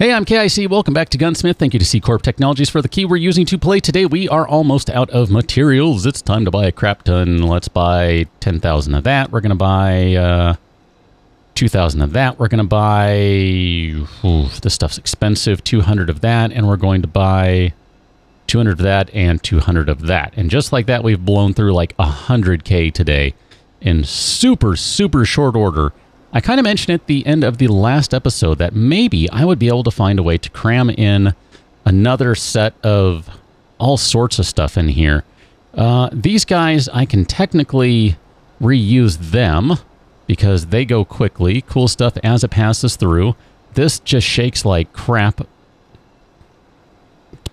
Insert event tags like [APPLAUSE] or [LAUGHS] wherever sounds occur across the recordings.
Hey, I'm KIC. Welcome back to Gunsmith. Thank you to Seacorp Technologies for the key we're using to play today. We are almost out of materials. It's time to buy a crap ton. Let's buy 10,000 of that. We're going to buy uh, 2,000 of that. We're going to buy... Ooh, this stuff's expensive. 200 of that. And we're going to buy 200 of that and 200 of that. And just like that, we've blown through like 100k today in super, super short order. I kind of mentioned at the end of the last episode that maybe I would be able to find a way to cram in another set of all sorts of stuff in here. Uh, these guys, I can technically reuse them because they go quickly. Cool stuff as it passes through. This just shakes like crap.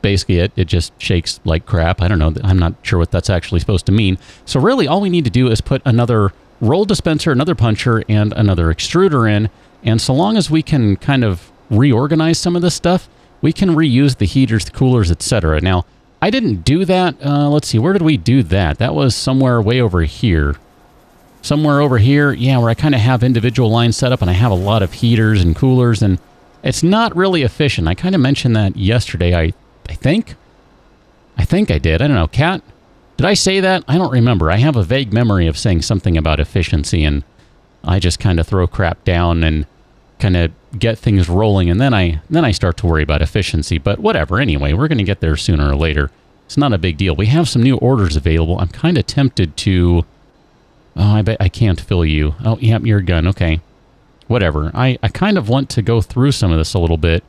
basically it. It just shakes like crap. I don't know. I'm not sure what that's actually supposed to mean. So really all we need to do is put another roll dispenser, another puncher, and another extruder in. And so long as we can kind of reorganize some of this stuff, we can reuse the heaters, the coolers, etc. Now, I didn't do that. Uh, let's see, where did we do that? That was somewhere way over here. Somewhere over here, yeah, where I kind of have individual lines set up and I have a lot of heaters and coolers, and it's not really efficient. I kind of mentioned that yesterday, I, I think. I think I did. I don't know. Cat, did I say that? I don't remember. I have a vague memory of saying something about efficiency, and I just kind of throw crap down and kind of get things rolling, and then I then I start to worry about efficiency. But whatever. Anyway, we're going to get there sooner or later. It's not a big deal. We have some new orders available. I'm kind of tempted to. Oh, I bet I can't fill you. Oh, yep, you're gun. Okay, whatever. I I kind of want to go through some of this a little bit,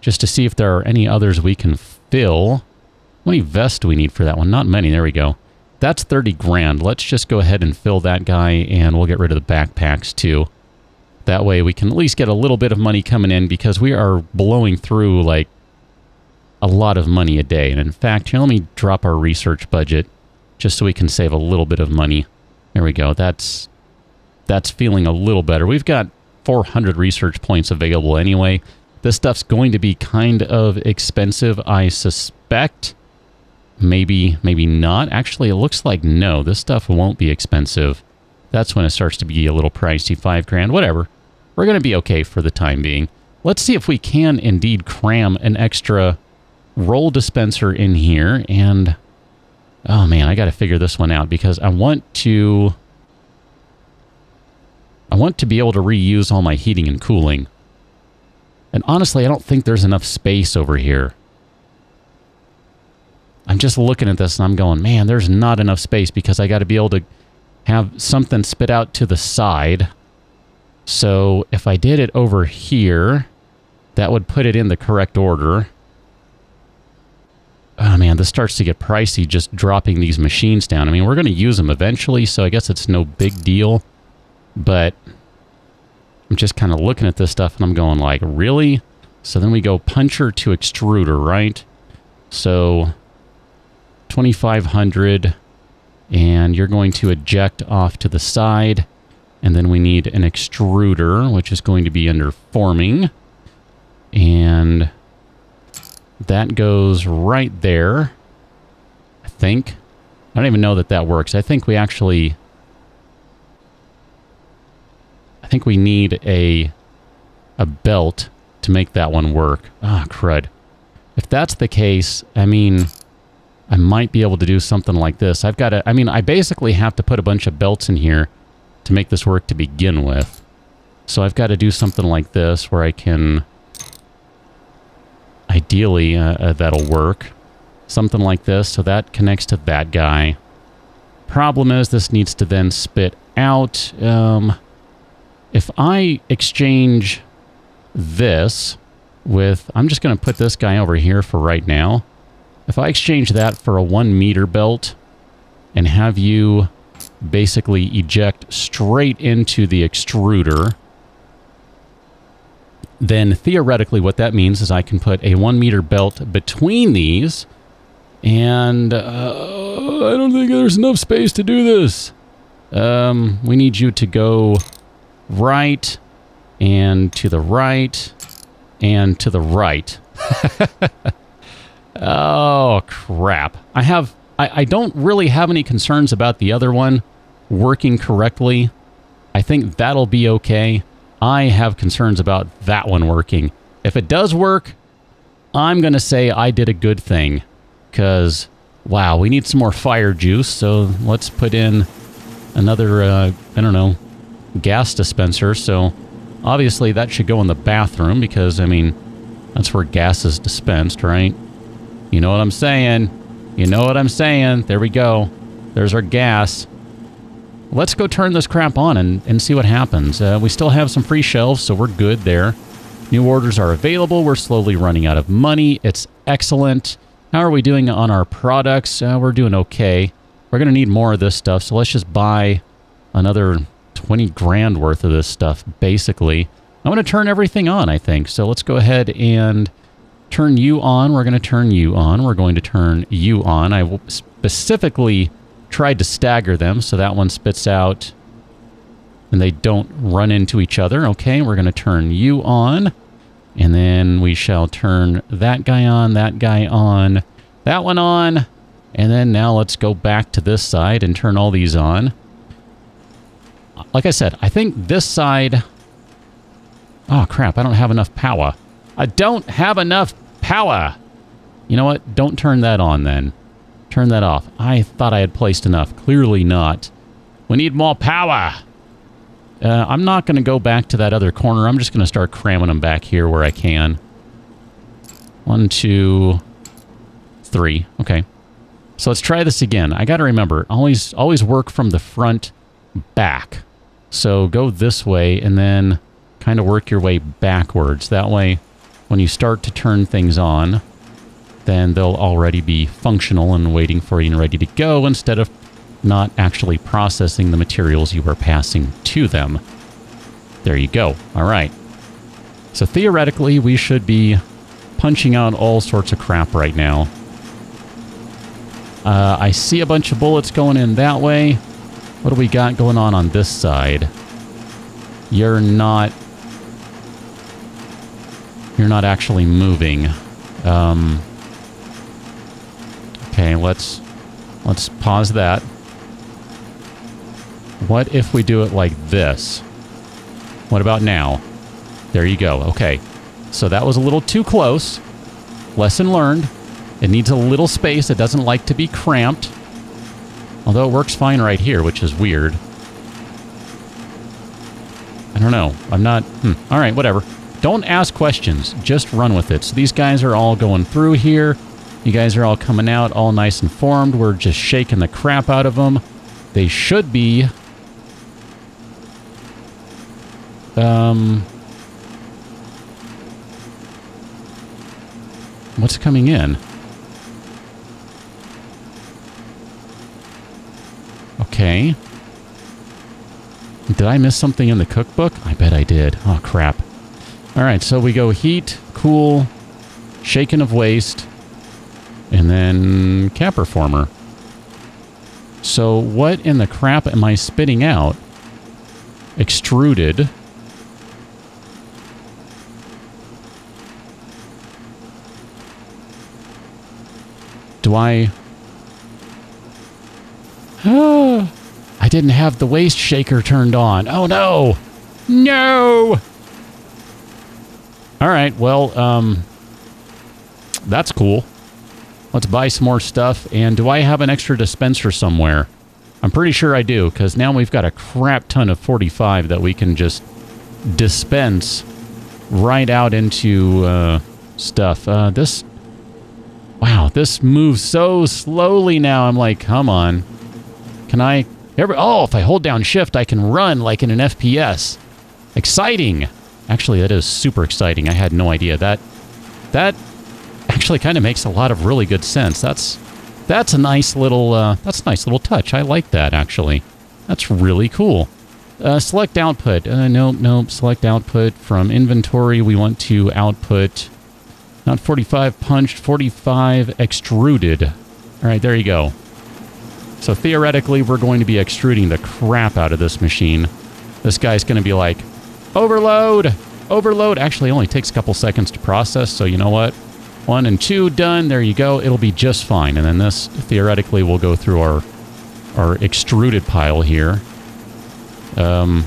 just to see if there are any others we can fill. How many vests do we need for that one? Not many. There we go. That's 30 grand. Let's just go ahead and fill that guy, and we'll get rid of the backpacks, too. That way we can at least get a little bit of money coming in, because we are blowing through, like, a lot of money a day. And in fact, here, let me drop our research budget, just so we can save a little bit of money. There we go. That's, that's feeling a little better. We've got 400 research points available anyway. This stuff's going to be kind of expensive, I suspect. Maybe, maybe not. Actually, it looks like no, this stuff won't be expensive. That's when it starts to be a little pricey, five grand, whatever. We're going to be okay for the time being. Let's see if we can indeed cram an extra roll dispenser in here. And, oh man, I got to figure this one out because I want to, I want to be able to reuse all my heating and cooling. And honestly, I don't think there's enough space over here. I'm just looking at this and I'm going, man, there's not enough space because I got to be able to have something spit out to the side. So if I did it over here, that would put it in the correct order. Oh man, this starts to get pricey just dropping these machines down. I mean, we're going to use them eventually, so I guess it's no big deal. But I'm just kind of looking at this stuff and I'm going like, really? So then we go puncher to extruder, right? So 2500 and you're going to eject off to the side and then we need an extruder which is going to be under forming and that goes right there I think. I don't even know that that works. I think we actually I think we need a a belt to make that one work. Ah crud. If that's the case I mean I might be able to do something like this. I've got to, I mean, I basically have to put a bunch of belts in here to make this work to begin with. So I've got to do something like this where I can, ideally, uh, uh, that'll work. Something like this, so that connects to that guy. Problem is, this needs to then spit out. Um, if I exchange this with, I'm just going to put this guy over here for right now. If I exchange that for a one meter belt and have you basically eject straight into the extruder, then theoretically what that means is I can put a one meter belt between these and uh, I don't think there's enough space to do this. Um, we need you to go right and to the right and to the right. [LAUGHS] Oh, crap. I have... I, I don't really have any concerns about the other one working correctly. I think that'll be okay. I have concerns about that one working. If it does work, I'm going to say I did a good thing. Because, wow, we need some more fire juice. So let's put in another, uh, I don't know, gas dispenser. So obviously that should go in the bathroom because, I mean, that's where gas is dispensed, right? You know what I'm saying? You know what I'm saying? There we go. There's our gas. Let's go turn this crap on and, and see what happens. Uh, we still have some free shelves, so we're good there. New orders are available. We're slowly running out of money. It's excellent. How are we doing on our products? Uh, we're doing okay. We're going to need more of this stuff, so let's just buy another 20 grand worth of this stuff, basically. I'm going to turn everything on, I think. So let's go ahead and turn you on. We're going to turn you on. We're going to turn you on. I specifically tried to stagger them so that one spits out and they don't run into each other. Okay, we're going to turn you on. And then we shall turn that guy on, that guy on, that one on. And then now let's go back to this side and turn all these on. Like I said, I think this side... Oh, crap, I don't have enough power. I don't have enough power. You know what? Don't turn that on then. Turn that off. I thought I had placed enough. Clearly not. We need more power. Uh, I'm not going to go back to that other corner. I'm just going to start cramming them back here where I can. One, two, three. Okay. So let's try this again. I got to remember, always, always work from the front back. So go this way and then kind of work your way backwards. That way, when you start to turn things on, then they'll already be functional and waiting for you and ready to go instead of not actually processing the materials you are passing to them. There you go. All right. So theoretically, we should be punching out all sorts of crap right now. Uh, I see a bunch of bullets going in that way. What do we got going on on this side? You're not... You're not actually moving. Um, okay, let's... Let's pause that. What if we do it like this? What about now? There you go. Okay. So that was a little too close. Lesson learned. It needs a little space. It doesn't like to be cramped. Although it works fine right here, which is weird. I don't know. I'm not... Hmm. All right, whatever. Don't ask questions. Just run with it. So these guys are all going through here. You guys are all coming out all nice and formed. We're just shaking the crap out of them. They should be Um, what's coming in? Okay. Did I miss something in the cookbook? I bet I did. Oh, crap. All right, so we go heat, cool, shaken of waste, and then Capriformer. So what in the crap am I spitting out? Extruded. Do I... [GASPS] I didn't have the waste shaker turned on. Oh, no. No! All right, well, um... That's cool. Let's buy some more stuff. And do I have an extra dispenser somewhere? I'm pretty sure I do, because now we've got a crap ton of 45 that we can just dispense right out into uh, stuff. Uh, this Wow, this moves so slowly now. I'm like, come on. Can I... Ever, oh, if I hold down shift, I can run like in an FPS. Exciting. Actually, that is super exciting. I had no idea. That that actually kind of makes a lot of really good sense. That's that's a nice little uh, that's a nice little touch. I like that actually. That's really cool. Uh, select output. Uh, no, no. Select output from inventory. We want to output not 45 punched, 45 extruded. All right, there you go. So theoretically, we're going to be extruding the crap out of this machine. This guy's going to be like, overload, overload. Actually, only takes a couple seconds to process, so you know what? One and two done. There you go. It'll be just fine. And then this, theoretically, will go through our, our extruded pile here. Um,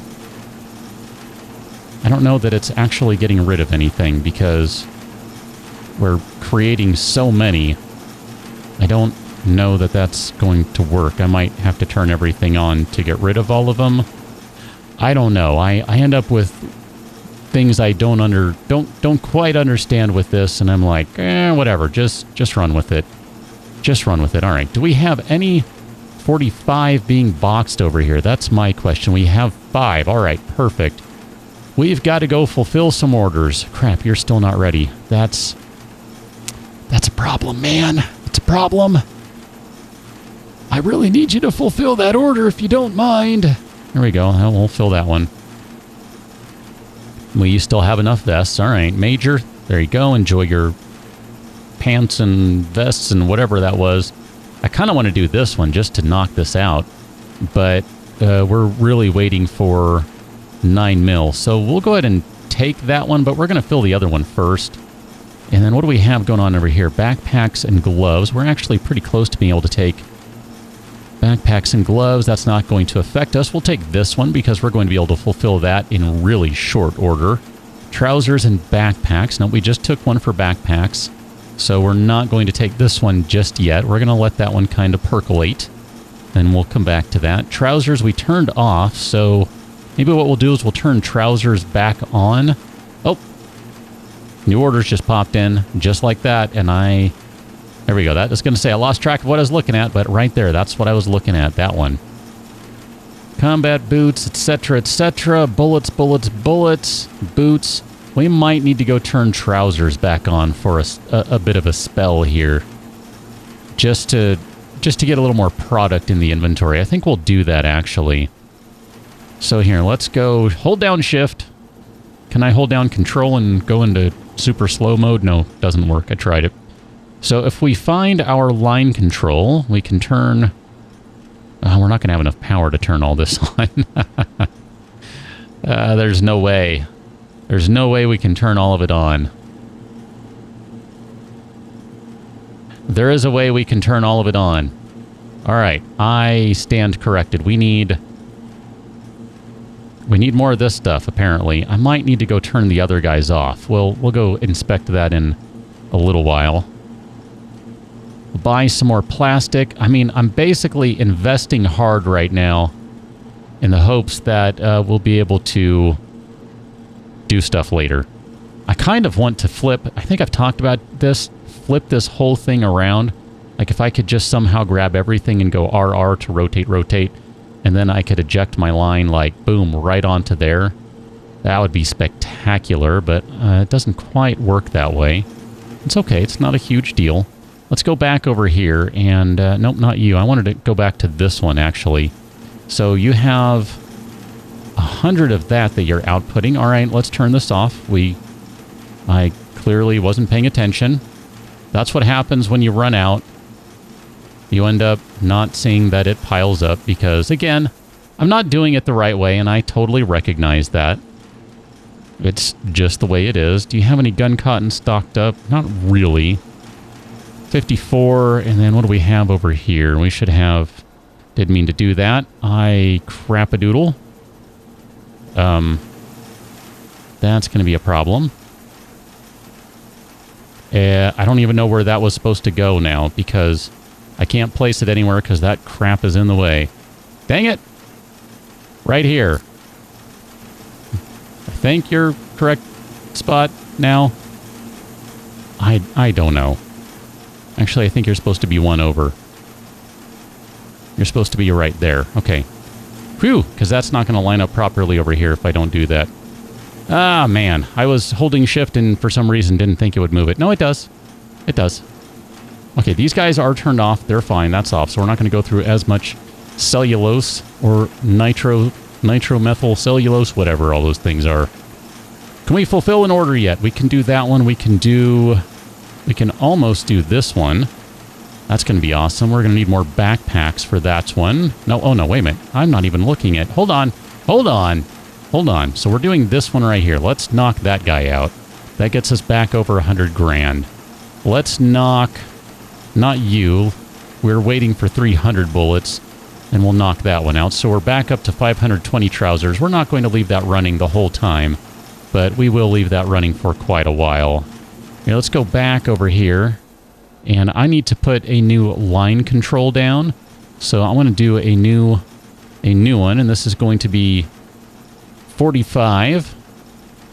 I don't know that it's actually getting rid of anything because we're creating so many. I don't know that that's going to work. I might have to turn everything on to get rid of all of them. I don't know. I, I end up with things I don't under don't don't quite understand with this, and I'm like, eh, whatever. Just just run with it. Just run with it. All right. Do we have any 45 being boxed over here? That's my question. We have five. All right. Perfect. We've got to go fulfill some orders. Crap, you're still not ready. That's that's a problem, man. It's a problem. I really need you to fulfill that order if you don't mind. There we go. We'll fill that one. We still have enough vests. All right, Major. There you go. Enjoy your pants and vests and whatever that was. I kind of want to do this one just to knock this out, but uh, we're really waiting for 9 mil. So we'll go ahead and take that one, but we're going to fill the other one first. And then what do we have going on over here? Backpacks and gloves. We're actually pretty close to being able to take backpacks and gloves. That's not going to affect us. We'll take this one because we're going to be able to fulfill that in really short order. Trousers and backpacks. No, we just took one for backpacks. So we're not going to take this one just yet. We're going to let that one kind of percolate. and we'll come back to that. Trousers we turned off, so maybe what we'll do is we'll turn trousers back on. Oh, new orders just popped in just like that, and I... There we go. That is going to say I lost track of what I was looking at, but right there, that's what I was looking at, that one. Combat boots, etc., etc. Bullets, bullets, bullets, boots. We might need to go turn trousers back on for a, a, a, bit of a spell here. Just to just to get a little more product in the inventory. I think we'll do that, actually. So here, let's go... Hold down shift. Can I hold down control and go into super slow mode? No, doesn't work. I tried it. So if we find our line control, we can turn... Uh, we're not going to have enough power to turn all this [LAUGHS] on. uh, there's no way. There's no way we can turn all of it on. There is a way we can turn all of it on. All right, I stand corrected. We need... We need more of this stuff, apparently. I might need to go turn the other guys off. We'll, we'll go inspect that in a little while. Buy some more plastic. I mean, I'm basically investing hard right now in the hopes that uh, we'll be able to do stuff later. I kind of want to flip, I think I've talked about this, flip this whole thing around. Like if I could just somehow grab everything and go RR to rotate, rotate, and then I could eject my line like boom, right onto there. That would be spectacular, but uh, it doesn't quite work that way. It's okay, it's not a huge deal. Let's go back over here and, uh, nope, not you. I wanted to go back to this one actually. So you have a hundred of that that you're outputting. All right, let's turn this off. We, I clearly wasn't paying attention. That's what happens when you run out. You end up not seeing that it piles up because, again, I'm not doing it the right way, and I totally recognize that. It's just the way it is. Do you have any gun cotton stocked up? Not really. 54, and then what do we have over here? We should have... Didn't mean to do that. I crap a doodle. Um, that's going to be a problem. Uh, I don't even know where that was supposed to go now because I can't place it anywhere because that crap is in the way. Dang it! Right here. I think you're correct spot now. I, I don't know. Actually, I think you're supposed to be one over. You're supposed to be right there. Okay. Phew, because that's not going to line up properly over here if I don't do that. Ah, man. I was holding shift and for some reason didn't think it would move it. No, it does. It does. Okay, these guys are turned off. They're fine. That's off. So we're not going to go through as much cellulose or nitro nitromethyl cellulose, whatever all those things are. Can we fulfill an order yet? We can do that one. We can do... We can almost do this one. That's going to be awesome. We're going to need more backpacks for that one. No, oh no, wait a minute. I'm not even looking at... Hold on. Hold on. Hold on. So we're doing this one right here. Let's knock that guy out. That gets us back over 100 grand. Let's knock... Not you. We're waiting for 300 bullets, and we'll knock that one out. So we're back up to 520 trousers. We're not going to leave that running the whole time. but we will leave that running for quite a while. Here, let's go back over here. And I need to put a new line control down. So I want to do a new a new one, and this is going to be 45.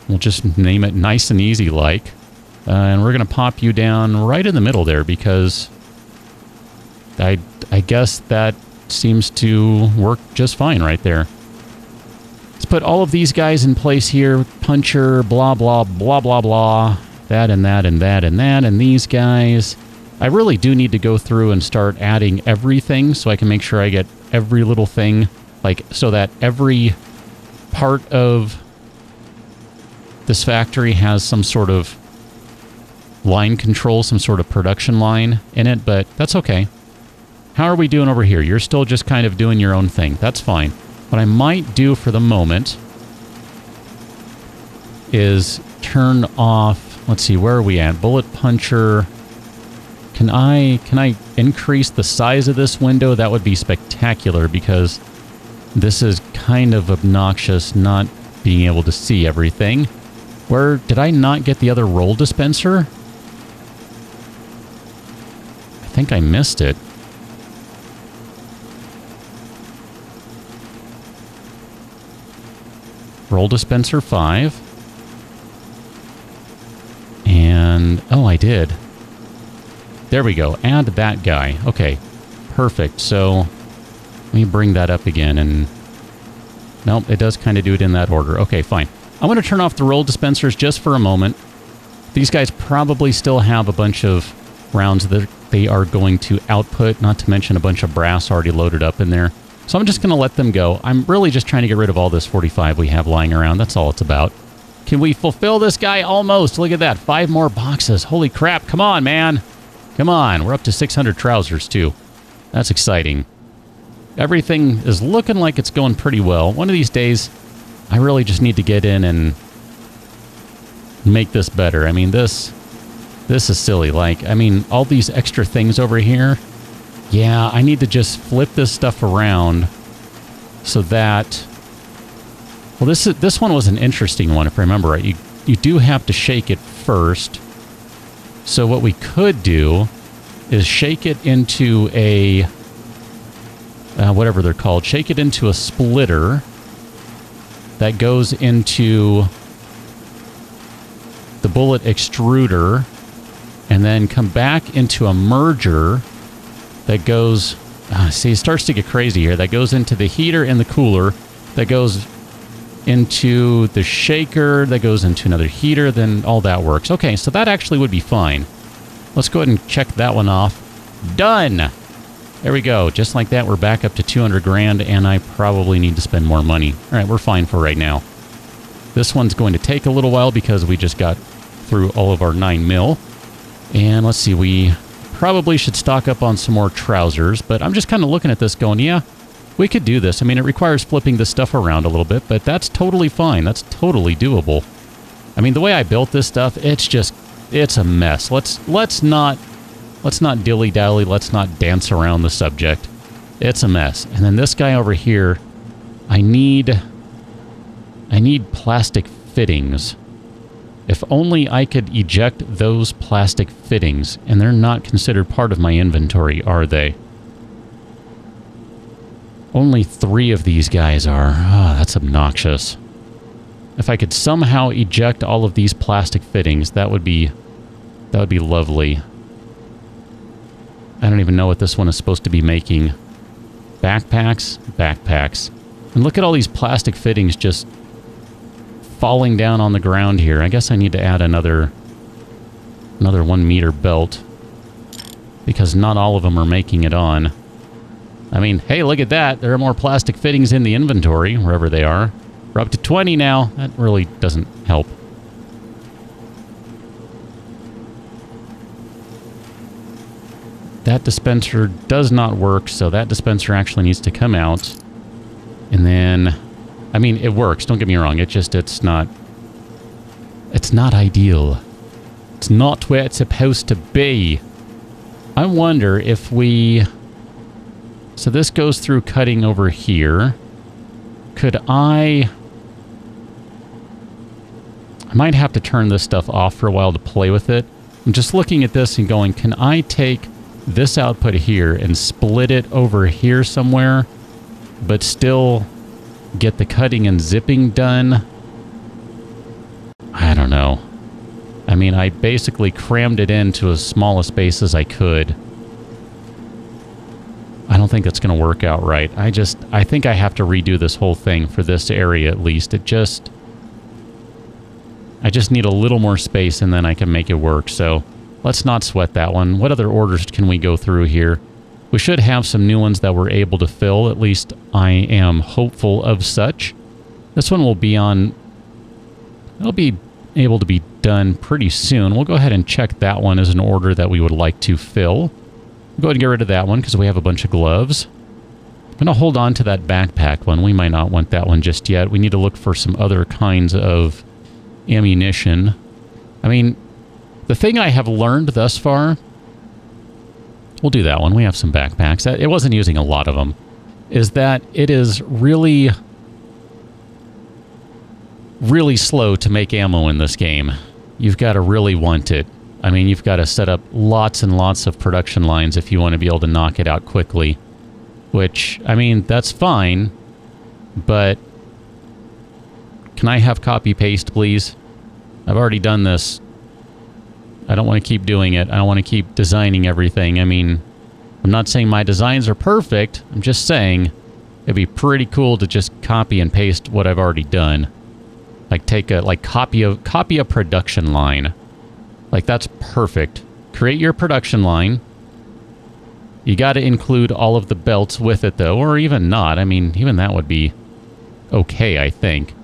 We'll just name it nice and easy like. Uh, and we're going to pop you down right in the middle there because I, I guess that seems to work just fine right there. Let's put all of these guys in place here. Puncher, blah, blah, blah, blah, blah. That and that and that and that. And these guys. I really do need to go through and start adding everything so I can make sure I get every little thing. Like, so that every part of this factory has some sort of line control, some sort of production line in it, but that's okay. How are we doing over here? You're still just kind of doing your own thing. That's fine. What I might do for the moment is turn off, let's see, where are we at? Bullet puncher. Can I, can I increase the size of this window? That would be spectacular because this is kind of obnoxious not being able to see everything. Where, did I not get the other roll dispenser? I think I missed it. Roll dispenser 5. Oh, I did. There we go. Add that guy. Okay, perfect. So, let me bring that up again and... Nope, it does kind of do it in that order. Okay, fine. I'm going to turn off the roll dispensers just for a moment. These guys probably still have a bunch of rounds that they are going to output, not to mention a bunch of brass already loaded up in there. So I'm just going to let them go. I'm really just trying to get rid of all this 45 we have lying around. That's all it's about. Can we fulfill this guy? Almost. Look at that. Five more boxes. Holy crap. Come on, man. Come on. We're up to 600 trousers, too. That's exciting. Everything is looking like it's going pretty well. One of these days, I really just need to get in and make this better. I mean, this this is silly. Like, I mean, all these extra things over here yeah, I need to just flip this stuff around so that... Well, this is, this one was an interesting one, if I remember right. You, you do have to shake it first. So what we could do is shake it into a... Uh, whatever they're called. Shake it into a splitter that goes into the bullet extruder and then come back into a merger that goes, uh, see, it starts to get crazy here. That goes into the heater and the cooler, that goes into the shaker, that goes into another heater, then all that works. Okay, so that actually would be fine. Let's go ahead and check that one off. Done! There we go. Just like that, we're back up to 200 grand, and I probably need to spend more money. All right, we're fine for right now. This one's going to take a little while because we just got through all of our 9 mil. And let's see, we Probably should stock up on some more trousers, but I'm just kind of looking at this going, yeah, we could do this. I mean, it requires flipping this stuff around a little bit, but that's totally fine. That's totally doable. I mean, the way I built this stuff, it's just, it's a mess. Let's, let's not, let's not dilly-dally. Let's not dance around the subject. It's a mess. And then this guy over here, I need, I need plastic fittings. If only I could eject those plastic fittings, and they're not considered part of my inventory, are they? Only three of these guys are. Oh, that's obnoxious. If I could somehow eject all of these plastic fittings, that would be... That would be lovely. I don't even know what this one is supposed to be making. Backpacks? Backpacks. And look at all these plastic fittings just falling down on the ground here. I guess I need to add another another one meter belt because not all of them are making it on. I mean, hey, look at that. There are more plastic fittings in the inventory, wherever they are. We're up to 20 now. That really doesn't help. That dispenser does not work, so that dispenser actually needs to come out. And then I mean, it works. Don't get me wrong. It just, it's not, it's not ideal. It's not where it's supposed to be. I wonder if we, so this goes through cutting over here. Could I, I might have to turn this stuff off for a while to play with it. I'm just looking at this and going, can I take this output here and split it over here somewhere, but still get the cutting and zipping done? I don't know. I mean, I basically crammed it into as small a space as I could. I don't think that's going to work out right. I just, I think I have to redo this whole thing for this area at least. It just, I just need a little more space and then I can make it work. So let's not sweat that one. What other orders can we go through here? We should have some new ones that we're able to fill. At least I am hopeful of such. This one will be on, it'll be able to be done pretty soon. We'll go ahead and check that one as an order that we would like to fill. Go ahead and get rid of that one because we have a bunch of gloves. I'm going to hold on to that backpack one. We might not want that one just yet. We need to look for some other kinds of ammunition. I mean, the thing I have learned thus far... We'll do that one. We have some backpacks. It wasn't using a lot of them. Is that it is really... Really slow to make ammo in this game. You've got to really want it. I mean, you've got to set up lots and lots of production lines if you want to be able to knock it out quickly. Which, I mean, that's fine, but can I have copy paste, please? I've already done this. I don't want to keep doing it. I don't want to keep designing everything. I mean, I'm not saying my designs are perfect. I'm just saying it'd be pretty cool to just copy and paste what I've already done. Like take a like copy a copy a production line like, that's perfect. Create your production line. You got to include all of the belts with it, though, or even not. I mean, even that would be okay, I think.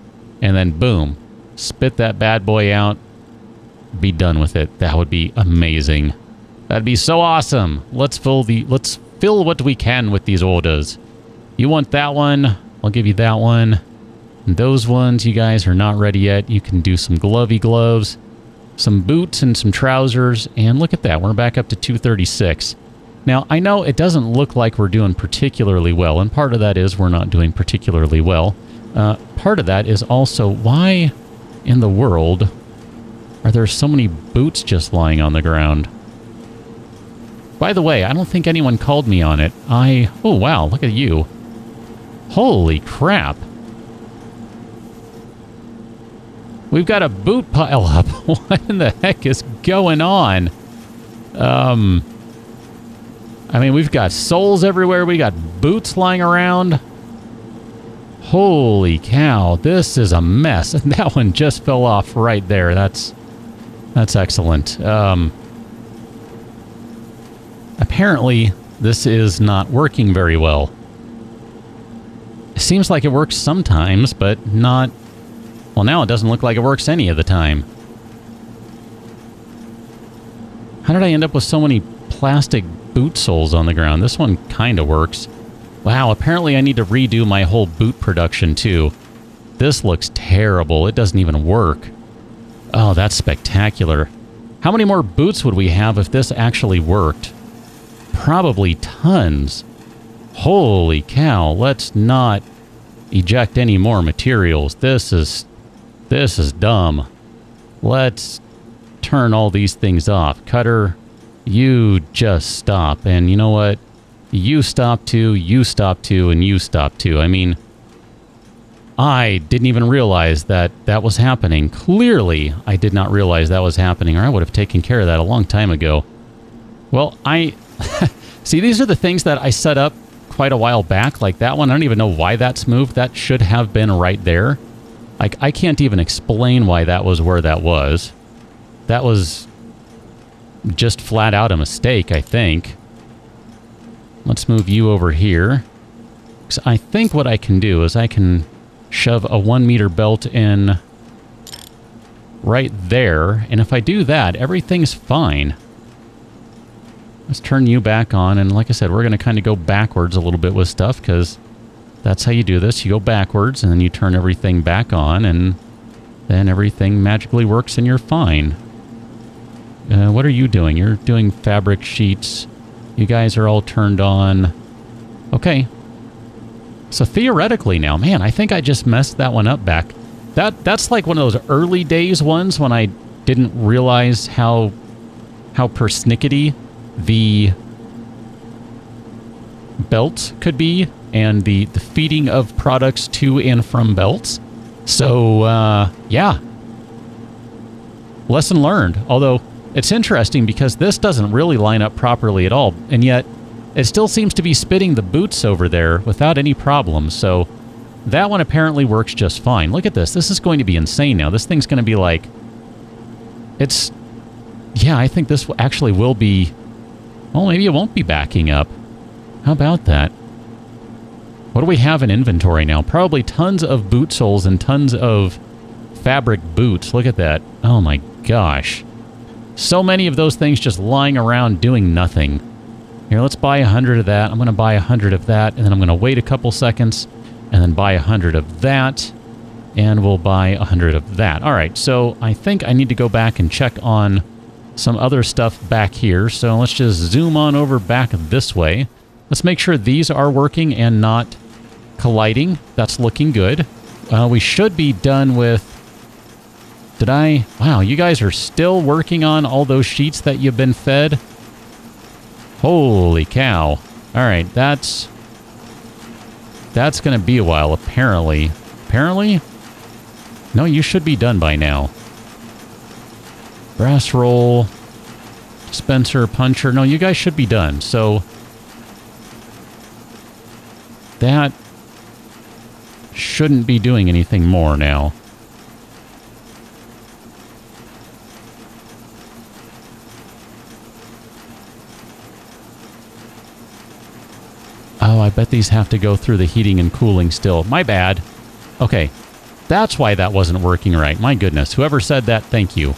And then, boom, spit that bad boy out. Be done with it. That would be amazing. That'd be so awesome. Let's fill the let's fill what we can with these orders. You want that one? I'll give you that one. And those ones, you guys are not ready yet. You can do some glovey gloves some boots and some trousers, and look at that, we're back up to 236. Now, I know it doesn't look like we're doing particularly well, and part of that is we're not doing particularly well. Uh, part of that is also why in the world are there so many boots just lying on the ground? By the way, I don't think anyone called me on it. I... Oh, wow, look at you. Holy crap. We've got a boot pile up. [LAUGHS] what in the heck is going on? Um, I mean, we've got soles everywhere. We got boots lying around. Holy cow, this is a mess. And [LAUGHS] that one just fell off right there. That's that's excellent. Um, apparently, this is not working very well. It seems like it works sometimes, but not well, now it doesn't look like it works any of the time. How did I end up with so many plastic boot soles on the ground? This one kind of works. Wow, apparently I need to redo my whole boot production too. This looks terrible. It doesn't even work. Oh, that's spectacular. How many more boots would we have if this actually worked? Probably tons. Holy cow, let's not eject any more materials. This is this is dumb. Let's turn all these things off. Cutter, you just stop. And you know what? You stop too, you stop too, and you stop too. I mean, I didn't even realize that that was happening. Clearly, I did not realize that was happening, or I would have taken care of that a long time ago. Well, I... [LAUGHS] See, these are the things that I set up quite a while back, like that one. I don't even know why that's moved. That should have been right there. Like, I can't even explain why that was where that was. That was just flat out a mistake, I think. Let's move you over here. So I think what I can do is I can shove a one meter belt in right there. And if I do that, everything's fine. Let's turn you back on. And like I said, we're going to kind of go backwards a little bit with stuff because that's how you do this. You go backwards and then you turn everything back on and then everything magically works and you're fine. Uh, what are you doing? You're doing fabric sheets. You guys are all turned on. Okay. So theoretically now, man, I think I just messed that one up back That that's like one of those early days ones when I didn't realize how how persnickety the belt could be and the, the feeding of products to and from belts. So, uh, yeah. Lesson learned. Although, it's interesting because this doesn't really line up properly at all, and yet it still seems to be spitting the boots over there without any problems. So, that one apparently works just fine. Look at this. This is going to be insane now. This thing's going to be like... It's... Yeah, I think this actually will be... Well, maybe it won't be backing up. How about that? What do we have in inventory now? Probably tons of boot soles and tons of fabric boots. Look at that. Oh my gosh. So many of those things just lying around doing nothing. Here, let's buy a hundred of that. I'm going to buy a hundred of that, and then I'm going to wait a couple seconds and then buy a hundred of that, and we'll buy a hundred of that. All right, so I think I need to go back and check on some other stuff back here. So let's just zoom on over back this way. Let's make sure these are working and not colliding. That's looking good. Uh, we should be done with... Did I... Wow, you guys are still working on all those sheets that you've been fed? Holy cow. All right, that's... That's going to be a while, apparently. Apparently? No, you should be done by now. Brass roll, dispenser, puncher. No, you guys should be done. So that shouldn't be doing anything more now. Oh, I bet these have to go through the heating and cooling still. My bad. Okay. That's why that wasn't working right. My goodness. Whoever said that, thank you.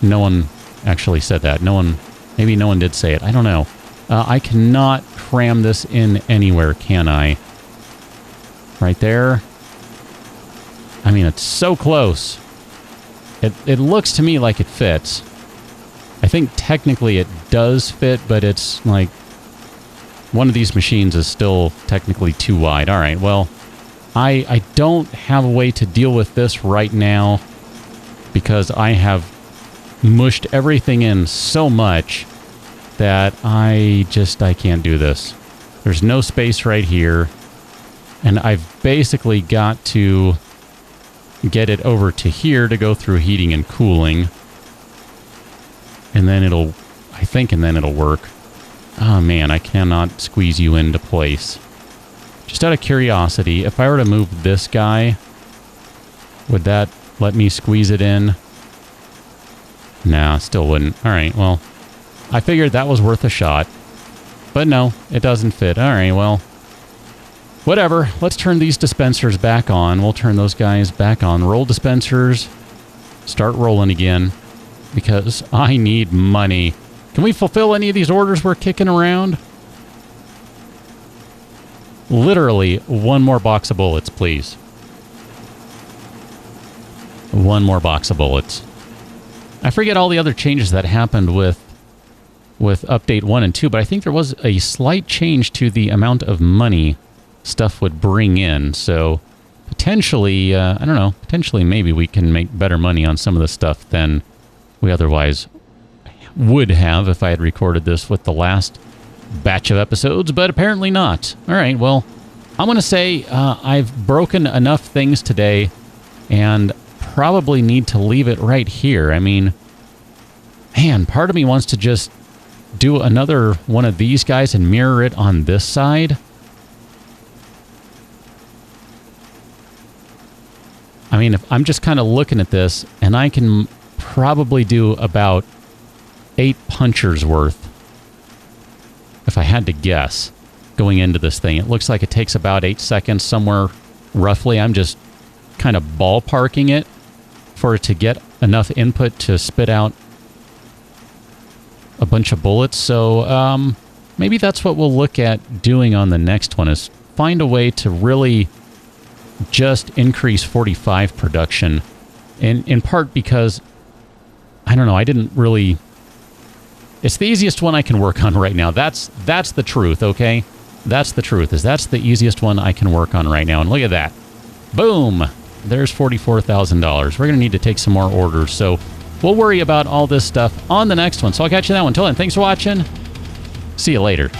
No one actually said that. No one... Maybe no one did say it. I don't know. Uh, I cannot cram this in anywhere, can I? Right there. I mean, it's so close. It, it looks to me like it fits. I think technically it does fit, but it's like one of these machines is still technically too wide. All right, well, I, I don't have a way to deal with this right now because I have mushed everything in so much that I just, I can't do this. There's no space right here. And I've basically got to get it over to here to go through heating and cooling. And then it'll, I think, and then it'll work. Oh man, I cannot squeeze you into place. Just out of curiosity, if I were to move this guy, would that let me squeeze it in? Nah, still wouldn't. Alright, well, I figured that was worth a shot. But no, it doesn't fit. Alright, well, whatever. Let's turn these dispensers back on. We'll turn those guys back on. Roll dispensers. Start rolling again. Because I need money. Can we fulfill any of these orders we're kicking around? Literally, one more box of bullets, please. One more box of bullets. I forget all the other changes that happened with with update 1 and 2, but I think there was a slight change to the amount of money stuff would bring in. So potentially, uh, I don't know, potentially maybe we can make better money on some of the stuff than we otherwise would have if I had recorded this with the last batch of episodes, but apparently not. All right, well, I'm going to say uh, I've broken enough things today and probably need to leave it right here. I mean, man, part of me wants to just do another one of these guys and mirror it on this side. I mean, if I'm just kind of looking at this, and I can probably do about eight punchers worth, if I had to guess, going into this thing. It looks like it takes about eight seconds somewhere roughly. I'm just kind of ballparking it for it to get enough input to spit out a bunch of bullets. So um, maybe that's what we'll look at doing on the next one is find a way to really just increase 45 production. In, in part because, I don't know, I didn't really... It's the easiest one I can work on [LAUGHS] right now. That's that's the truth, okay? That's the truth, is that's the easiest one I can work on right now. And look at that. Boom! there's $44,000. We're going to need to take some more orders. So we'll worry about all this stuff on the next one. So I'll catch you that one. Until then, thanks for watching. See you later.